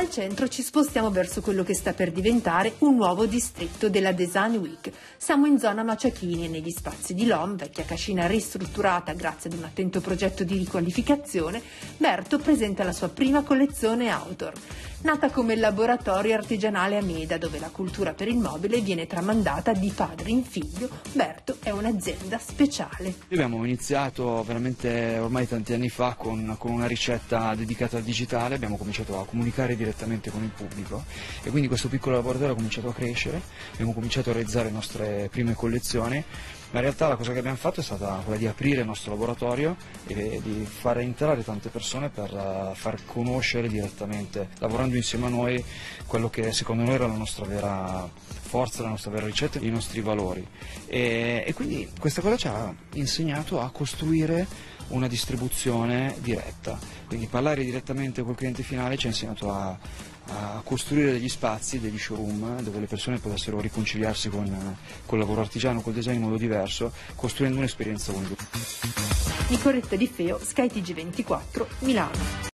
Dal centro ci spostiamo verso quello che sta per diventare un nuovo distretto della Design Week. Siamo in zona Maciachini e negli spazi di Lom, vecchia cascina ristrutturata grazie ad un attento progetto di riqualificazione, Berto presenta la sua prima collezione outdoor. Nata come laboratorio artigianale a Meda, dove la cultura per il mobile viene tramandata di padre in figlio, Berto è un'azienda speciale. Abbiamo iniziato veramente ormai tanti anni fa con, con una ricetta dedicata al digitale, abbiamo cominciato a comunicare direttamente con il pubblico e quindi questo piccolo laboratorio ha cominciato a crescere, abbiamo cominciato a realizzare le nostre prime collezioni ma in realtà la cosa che abbiamo fatto è stata quella di aprire il nostro laboratorio e di far entrare tante persone per eh, far conoscere direttamente, lavorando insieme a noi, quello che secondo noi era la nostra vera forza, la nostra vera ricetta, i nostri valori. E, e quindi questa cosa ci ha insegnato a costruire una distribuzione diretta, quindi parlare direttamente col cliente finale ci ha insegnato a, a costruire degli spazi, degli showroom dove le persone potessero riconciliarsi con, con il lavoro artigiano, col design in modo diverso, costruendo un'esperienza unica. Nicoletta Di Feo, Sky TG24, Milano.